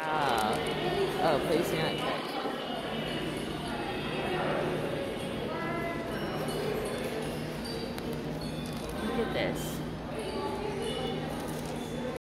Wow. Oh, please not. Look at this.